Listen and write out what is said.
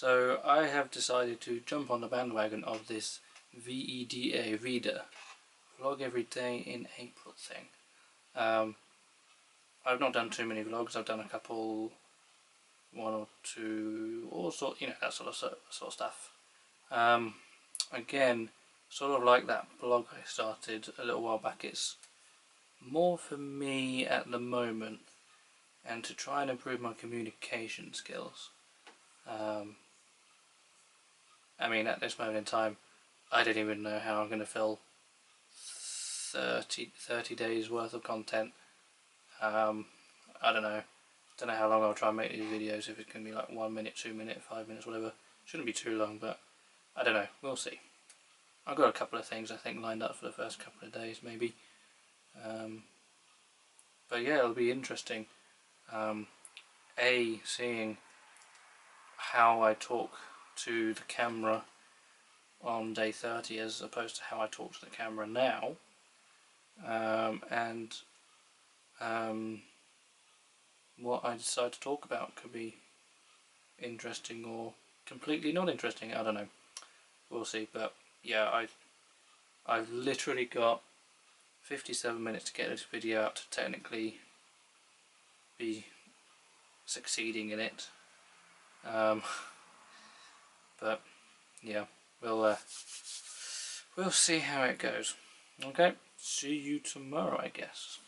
So I have decided to jump on the bandwagon of this VEDA reader vlog every day in April thing. Um, I've not done too many vlogs. I've done a couple, one or two, all sort, you know, that sort of sort of stuff. Um, again, sort of like that blog I started a little while back. It's more for me at the moment, and to try and improve my communication skills. Um, I mean, at this moment in time, I don't even know how I'm going to fill 30, 30 days worth of content. Um, I don't know. Don't know how long I'll try and make these videos. If it's going to be like one minute, two minutes, five minutes, whatever. Shouldn't be too long, but I don't know. We'll see. I've got a couple of things I think lined up for the first couple of days, maybe. Um, but yeah, it'll be interesting. Um, a seeing how I talk to the camera on day 30 as opposed to how I talk to the camera now um, and um, what I decide to talk about could be interesting or completely not interesting, I don't know, we'll see, but yeah, I, I've literally got 57 minutes to get this video out to technically be succeeding in it. Um, but yeah, we'll uh, we'll see how it goes. Okay, see you tomorrow, I guess.